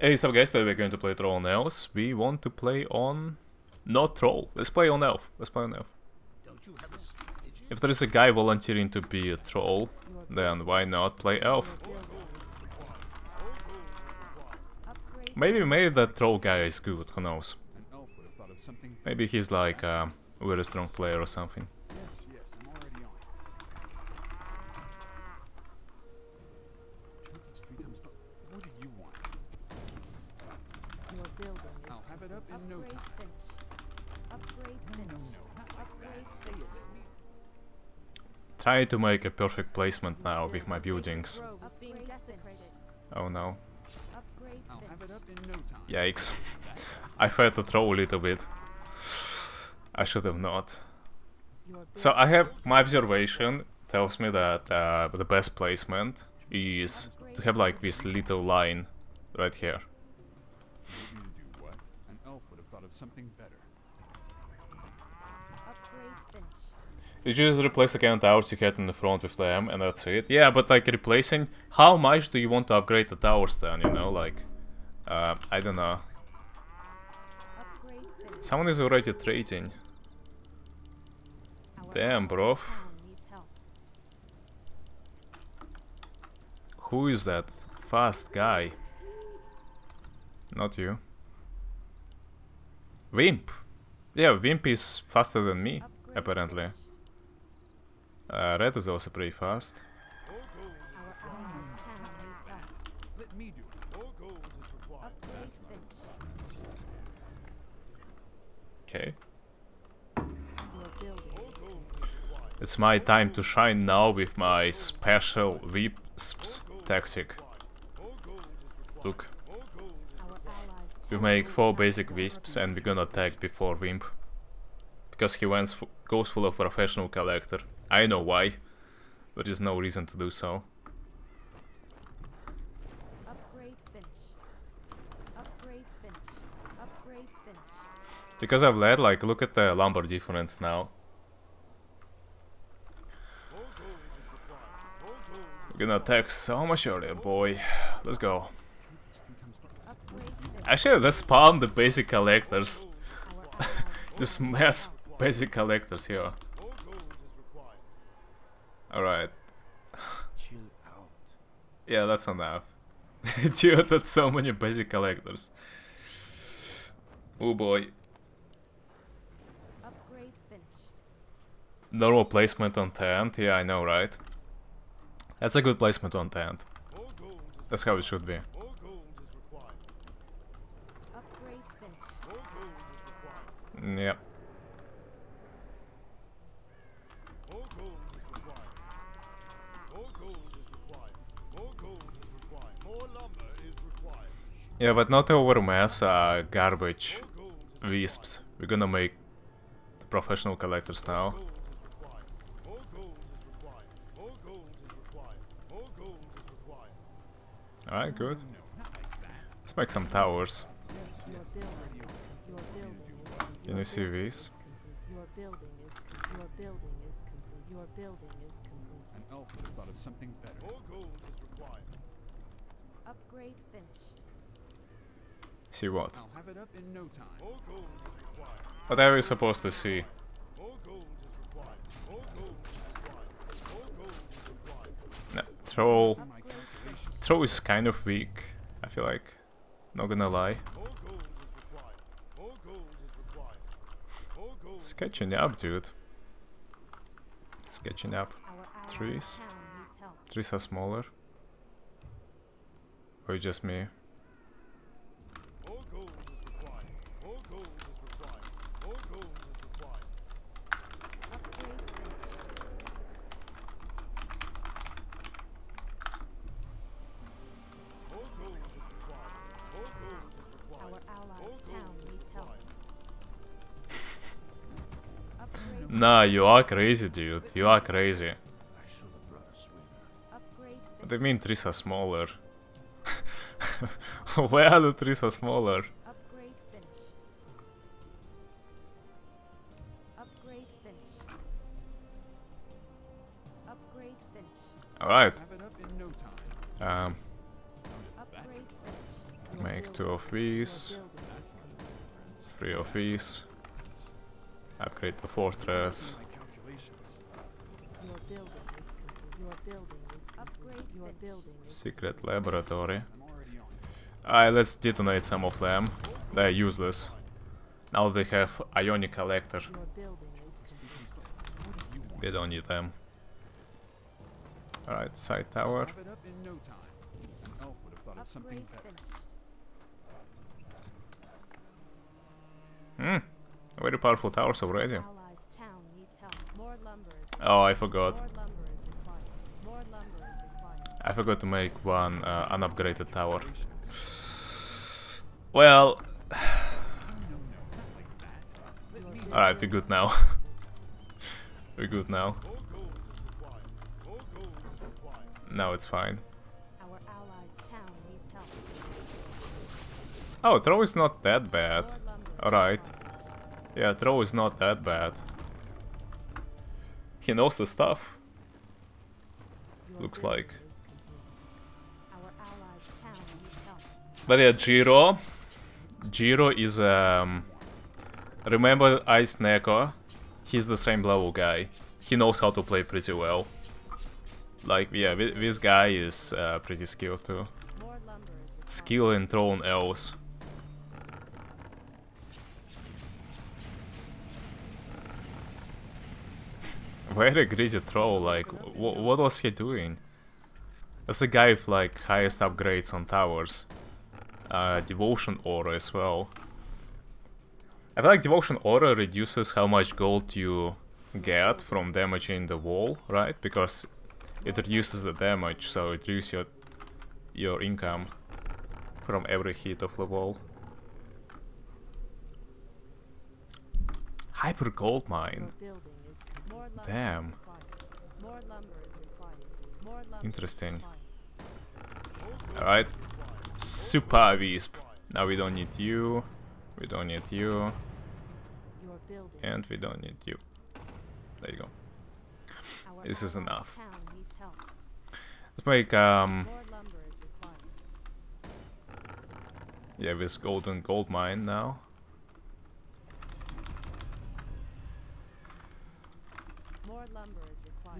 Hey, so guys, today we're going to play Troll on Elves. We want to play on... Not Troll. Let's play on Elf. Let's play on Elf. If there is a guy volunteering to be a Troll, then why not play Elf? Maybe, maybe that Troll guy is good, who knows. Maybe he's like uh, a very strong player or something. Yes, yes, I'm already on. Trinkets three times star- What do you want? Your building is I'll have it up in no upgrade time. finish. Upgrade finish. No, no, not like that. Say it. Try to make a perfect placement now with my buildings. Oh no. Yikes. I had to throw a little bit. I should have not. So I have my observation tells me that uh, the best placement is to have like this little line right here. You do what? An elf would have thought of something better. upgrade finish. You just replace the of towers you had in the front with them and that's it. Yeah, but like replacing, how much do you want to upgrade the towers then, you know, like, uh, I don't know. Someone is already trading. Damn, bro. Who is that fast guy? Not you. Wimp. Yeah, Wimp is faster than me, apparently. Uh, Red is also pretty fast. Okay. It's my time to shine now with my special Wisps tactic. Look, we make four basic Wisps and we're gonna attack before Wimp. Because he went goes full of professional collector. I know why. There is no reason to do so. Upgrade. Upgrade. Upgrade. Because I've led, like, look at the lumber difference now. We're gonna attack so much earlier, boy. Let's go. Trinkets three times star- Upgrade finish. Actually, let's spam the basic collectors. Just mass basic collectors here. Alright. Chill out. Yeah, that's enough. Dude, that's so many basic collectors. Oh boy. Upgrade finished. Normal placement on tent, yeah, I know, right? That's a good placement on tent. That's how it should be. Upgrade finished. Mm, Yeah. Yeah, but not over mass uh, garbage wisps. We're gonna make the professional collectors now. Alright, good. Let's make some towers. Your building is your building is complete. Can you see these? Your building is your building is complete. Your building is complete. An elf would have thought of something better. Upgrade finished. See what? I'll have it up in no time. What are we supposed to see? No, troll. Troll is kind of weak, I feel like. Not gonna lie. It's catching up, dude. It's catching up. Our allies' Trees. town needs help. Trees are smaller. Or just me? Nah, you are crazy, dude. You are crazy. What do you mean trees are smaller? Where are the trees are smaller? Upgrade. Upgrade in no. Um, make two of these, three of these. Upgrade the fortress. Secret laboratory. Alright, let's detonate some of them. They're useless. Now they have ionic collector. We don't need them. Alright, side tower. Hmm. Very powerful towers already. Allies town needs help. More lumber is Oh, I forgot. More lumber is required. More lumber is required. I forgot to make one uh, unupgraded tower. Well, alright, we're good now. we're good now. Now it's fine. Our allies town needs help. Oh, troll is not that bad. More lumber is Alright. Yeah, troll is not that bad. He knows the stuff. Looks like. But yeah, Jiro. Jiro is um. Remember Ice Neko? He's the same level guy. He knows how to play pretty well. Like yeah, this guy is uh, pretty skilled too. Skill in throwing elves. Very greedy troll, like, wh what was he doing? That's a guy with like highest upgrades on towers. Uh, devotion aura as well. I feel like devotion aura reduces how much gold you get from damaging the wall, right? Because it reduces the damage, so it reduces your your income from every hit of the wall. Hyper gold mine. Damn. Interesting. Alright. Super Wisp. Now we don't need you. We don't need you. And we don't need you. There you go. This is enough. Let's make um yeah this golden gold mine now. More lumber is required. Your building.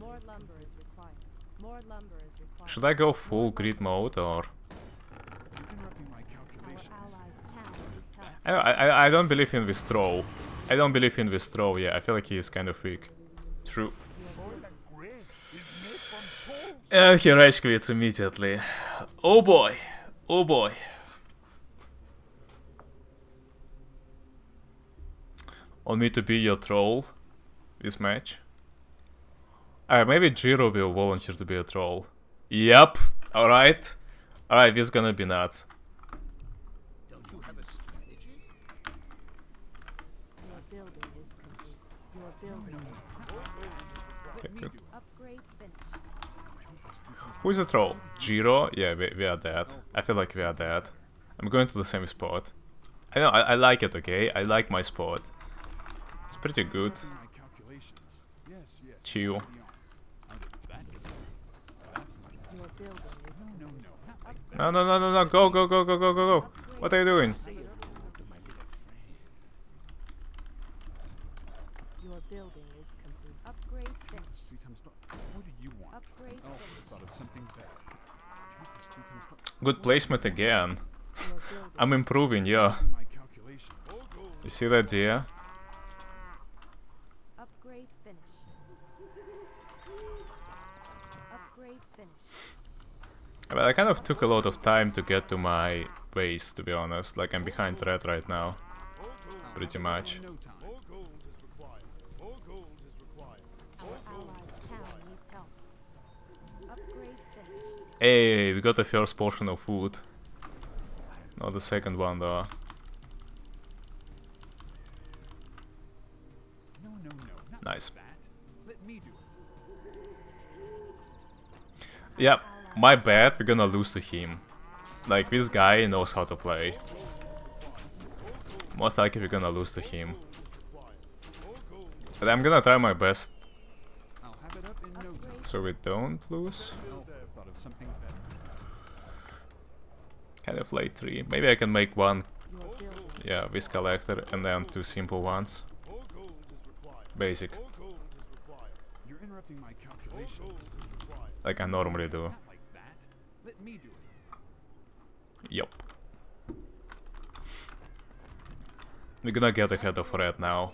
More lumber is required. More lumber is required. Should I go full grid mode or You're interrupting my Our calculations. allies town needs help. I, I I don't believe in this troll. I don't believe in this troll, yeah, I feel like he is kind of weak. True. And he rage quits immediately. Oh boy. Oh boy. Want me to be your troll this match? Alright, maybe Jiro will volunteer to be a troll. Yep. Alright. Alright, this is gonna be nuts. Your building is complete. Your building is complete. Upgrade finished. Who is a troll? Jiro? Yeah, we, we are dead. I feel like we are dead. I'm going to the same spot. I know, I, I like it, okay? I like my spot. It's pretty good. Interrupting my calculations. Yes, yes. Chill. already on. How did that get? That's not Your building is No, no, no. Not like that. No, no, no, no, no, go, go, go, go, go, go, go. What are you doing? Your building is complete. Upgrade finished. Three times What do you want? Upgrade An elf would have finished. thought of something better. Jupiter's three times stro- Good placement again. I'm improving, yeah. Interrupting my calculations. You see that, dear? Upgrade finished. Upgrade finished. But I kind of took a lot of time to get to my base, to be honest. Like, I'm behind red right now. Pretty much. In no time. Our allies town needs help. Upgrade finished. Hey, we got the first portion of food. Not the second one, though. No, no, no. Nice. like that. Let me do it. Yeah, my bad, we're gonna lose to him. Like, this guy knows how to play. Most likely we're gonna lose to him. But I'm gonna try my best I'll have it up in no time. so we don't lose. An elf would have thought of something better. Kind of late three. Maybe I can make one, yeah, this collector and then two simple ones. Basic, You're interrupting my calculations. like I normally do. Not like that. Let me do it. Yup. We're gonna get ahead of red now.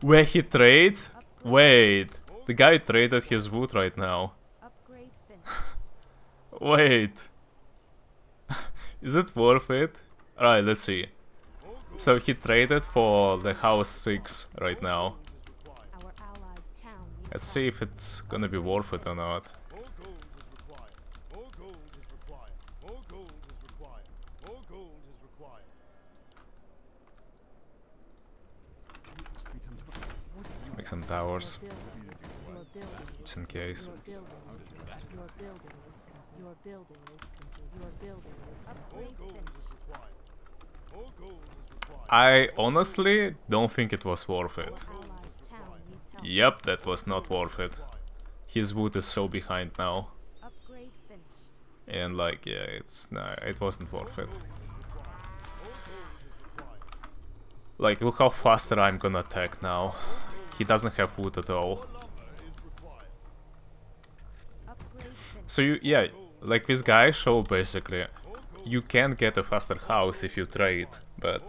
Where he trades? Wait, the guy traded his wood right now. Wait. Is it worth it? Alright, let's see. So he traded for the house 6 right now. Our allies' town needs Let's see if it's gonna be worth it or not. More gold is required. More gold is required. More gold is required. More gold is required. It's three times more. What do you Make some towers, Your building is your building is just in case. Your building is your building is complete. Your building is complete. Your building is More upgrade gold finished. is required. towers. gold is required. I honestly don't think it was worth it. Yep, that was not worth it. His wood is so behind now. And like, yeah, it's no, it wasn't worth it. Like, look how faster I'm gonna attack now. He doesn't have wood at all. So you, yeah, like this guy showed basically, you can get a faster house if you trade, but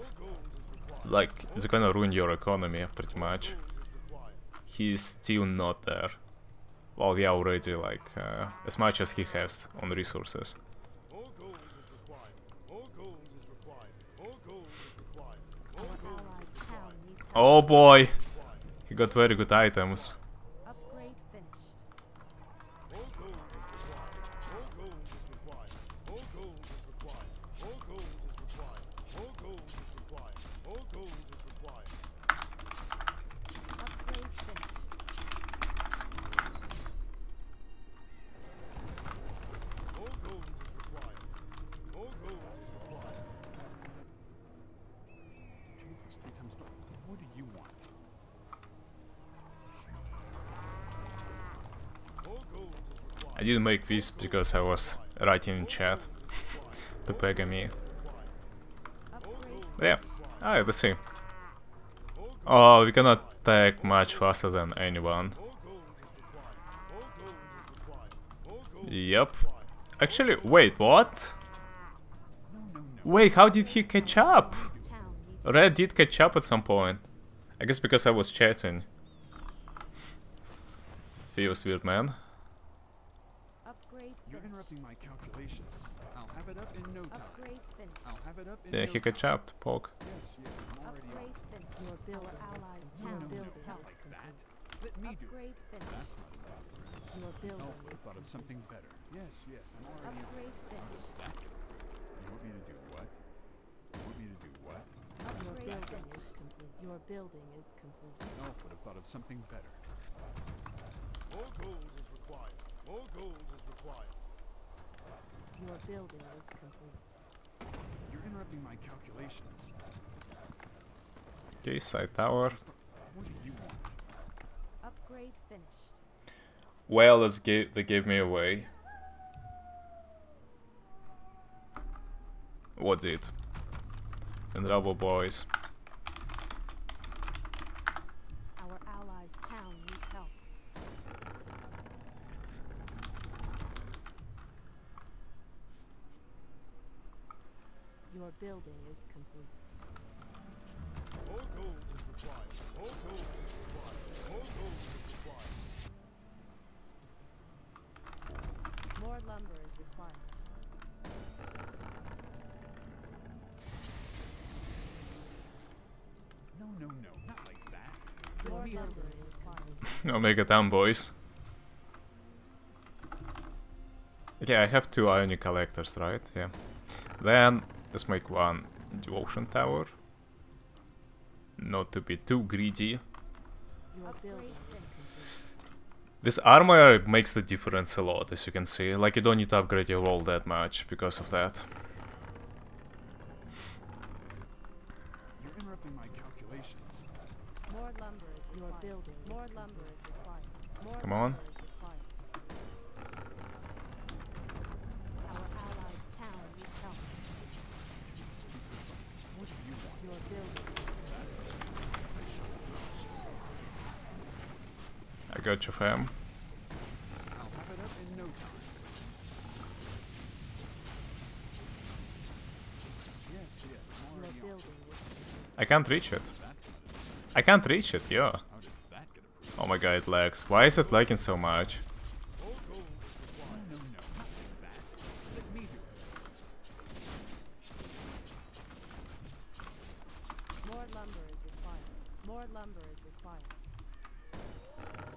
like it's gonna ruin your economy pretty much. He's still not there. Well, yeah, already like uh, as much as he has on resources. Oh boy, he got very good items. Upgrade finished. More gold is required. More gold is required. More gold is required. More gold is required. More gold is required. More gold is required. Upgrade finished. More gold is required. More gold is required. Jesus, three times more. What do you want? More gold is required. I didn't make this because I was writing in chat. Pepegami. Yeah, alright, let's see. Oh, we cannot attack much faster than anyone. Yep. Actually, wait, what? Wait, how did he catch up? Red did catch up at some point. I guess because I was chatting. Feels weird, man. Upgrade interrupting my calculations. I'll have it up in no time. Upgrade finished. I'll have it up in Yeah, no he time. catch up, Yes, yes, I'm already Upgrade finished. Your building allies' No, town no, no, builds not help. like that. Let me do it. Finished. That's not enough, Chris. Your building oh, Elf would thought of something better. Yes, yes, I'm already upgrade finished. back. You want me to do what? You want me to do what? Your building is complete. Your building is complete. Elf would have thought of something better. More gold is required. More gold is required. Your building is complete. You're interrupting my calculations. Okay, side tower. What do you want? Upgrade finished. Well, let's give they gave me away. What's it? And Rubble Boys. Our allies' town needs help. Your building is complete. More gold is required. More gold is required. More gold is required. More lumber is required. No, no, no, not like that. Your Let me do building it. is complete. Omega Town Boys. Okay, I have two Ionic collectors, right? Yeah. Then let's make one Devotion Tower. Not to be too greedy. Your building is complete. This armor makes the difference a lot, as you can see. Like, you don't need to upgrade your wall that much because of that. You're interrupting my calculations. More lumber is your building. More lumber is required. More Come on. lumber is required. Our allies' town needs got you, fam. I'll have it up in no time. Yes, yes, I'm Your already on. Building is complete. I can't reach it. I can't reach it, yeah. Oh my god, it lags. Why is it lagging so much? No, no. More lumber is required. More lumber is required.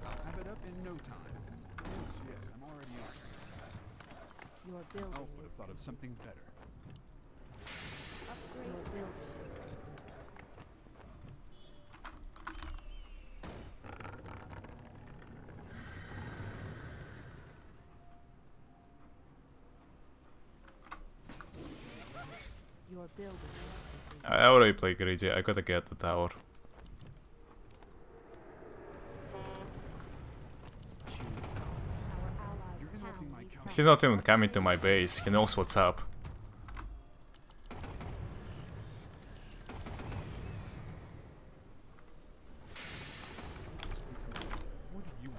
I'll have it up in no time. Yes, yes, I'm already on. Your building Elf would is have thought of something better. upgrade. Your building is complete. Your building is. I already play greedy. I gotta get the tower. Our allies' You're town interrupting my needs calc- help. He's not even coming to my base. He knows what's up. Do you?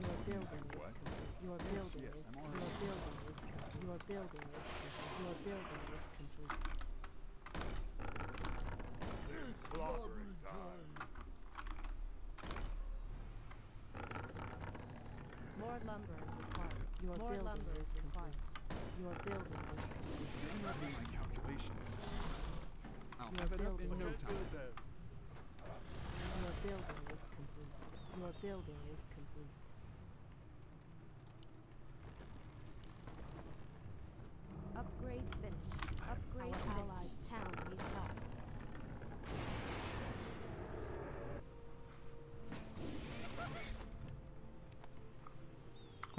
Your building building I'm your already- building is complete. Your building is complete. Your building is complete. It's slaughtering time. More lumber is required. Your More building lumber is required. Your building is complete. You're interrupting my calculations. I'll Your have it up in no time. Your building is complete. Your building is complete. Upgrade finished. Upgrade Our allies' town needs help.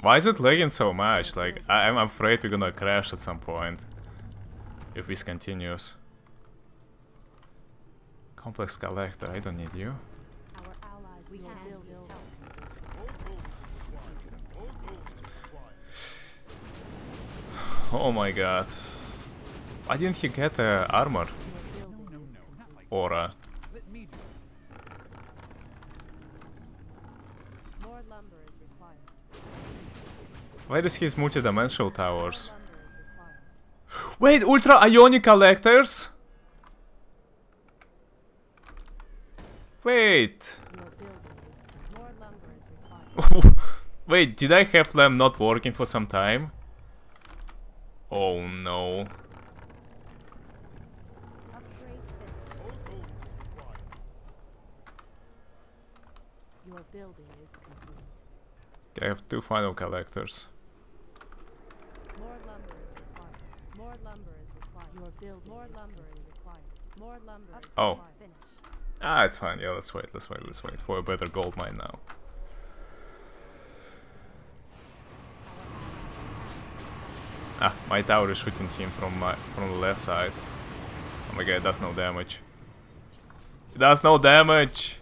Why is it lagging so much? Like, I I'm afraid we're gonna crash at some point. If this continues. Complex collector, I don't need you. Our allies' town needs help. All gold is required. All gold is required. Oh my god. Why didn't he get uh, armor Your No, building no, is no, not complete. like aura? Let me do it. More lumber is required. Where is his multi-dimensional towers? lumber is required. Wait, Ultra Ionic collectors? Wait. Your building is complete. More lumber is required. Wait, did I have them not working for some time? Oh no. Upgrade finished. All gold is required. Your building is complete. I have two final collectors. More lumber is required. More lumber is required. Your building More lumber is required. More lumber is Oh. Ah, it's fine. Yeah, let's wait, let's wait, let's wait for a better gold mine now. Ah, my tower is shooting him from my from the left side. Oh my god, it does no damage. It does no damage.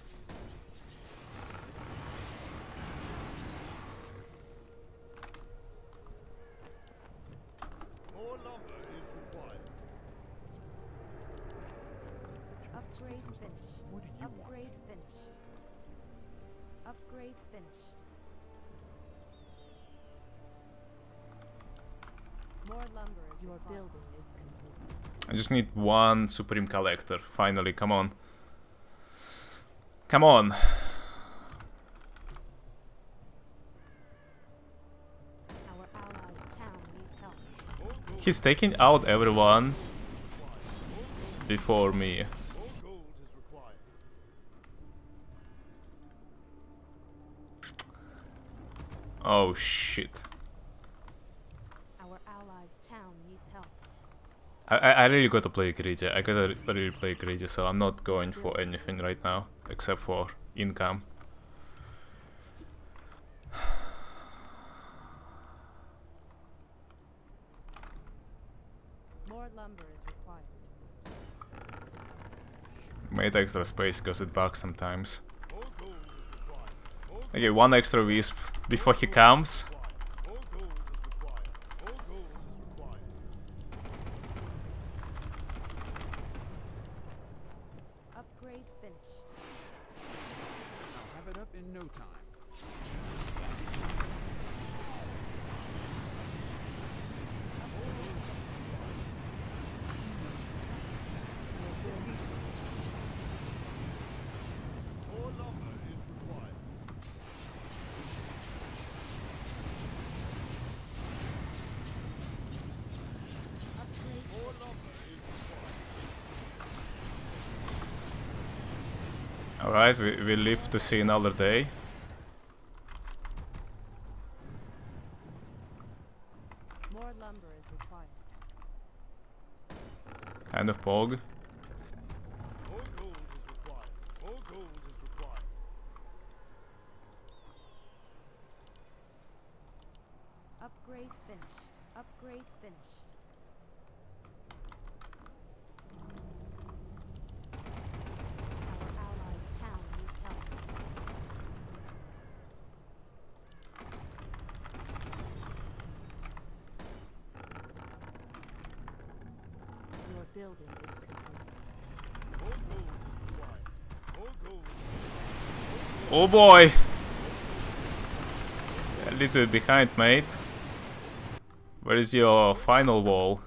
Just need one supreme collector. Finally, come on. Come on. Our allies' town needs help. All gold, He's taking out everyone before me. all gold is required. Oh shit. Our allies' town needs help. I, I really gotta play greedy. I gotta really play greedy, so I'm not going for anything right now except for income. More lumber is required. Made extra space because it bugs sometimes. All gold is required. All Okay, one extra wisp before he comes. required. All gold is required. All gold is required. Upgrade finished. I'll have it up in no time. Alright, we, we live to see another day. More lumber is required. Kind of pog. More gold is required. More gold is required. Upgrade finished. Upgrade finished. Our allies' town needs help. Your building Oh boy! A little behind, mate. Where is your final wall?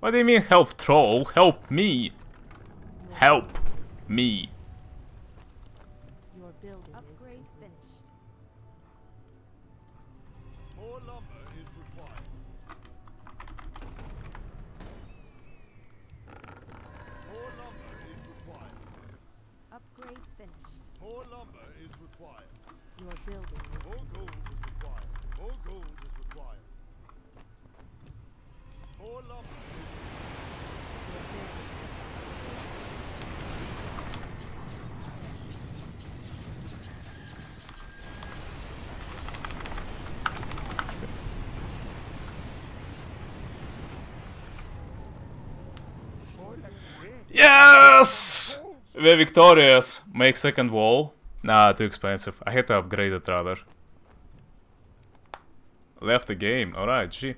What do you mean help troll? Help me! Help me! Upgrade finished. More lumber is required. Your building is More gold is required. More gold is required. More lumber is your Yes! We're victorious! Make second wall. Nah, too expensive. I had to upgrade it rather. Left the game. Alright, G.